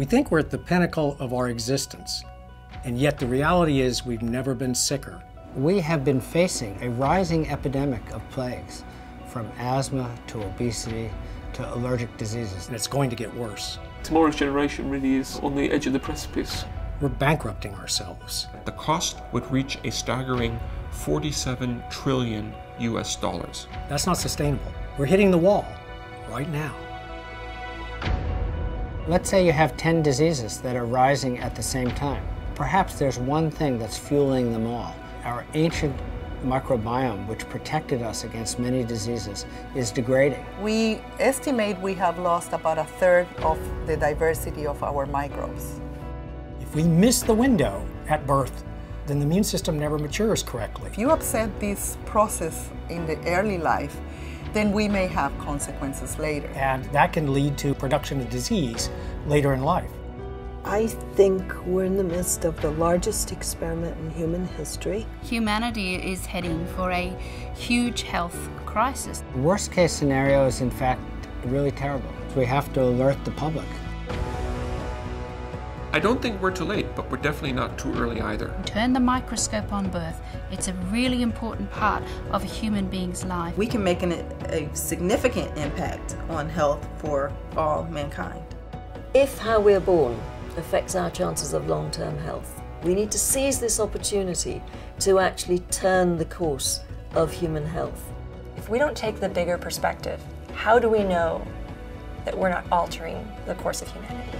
We think we're at the pinnacle of our existence, and yet the reality is we've never been sicker. We have been facing a rising epidemic of plagues, from asthma to obesity to allergic diseases. And it's going to get worse. Tomorrow's generation really is on the edge of the precipice. We're bankrupting ourselves. The cost would reach a staggering 47 trillion US dollars. That's not sustainable. We're hitting the wall right now. Let's say you have 10 diseases that are rising at the same time. Perhaps there's one thing that's fueling them all. Our ancient microbiome, which protected us against many diseases, is degrading. We estimate we have lost about a third of the diversity of our microbes. If we miss the window at birth, then the immune system never matures correctly. If you upset this process in the early life, then we may have consequences later. And that can lead to production of disease later in life. I think we're in the midst of the largest experiment in human history. Humanity is heading for a huge health crisis. Worst case scenario is, in fact, really terrible. We have to alert the public. I don't think we're too late, but we're definitely not too early either. Turn the microscope on birth. It's a really important part of a human being's life. We can make an, a significant impact on health for all mankind. If how we're born affects our chances of long term health, we need to seize this opportunity to actually turn the course of human health. If we don't take the bigger perspective, how do we know that we're not altering the course of humanity?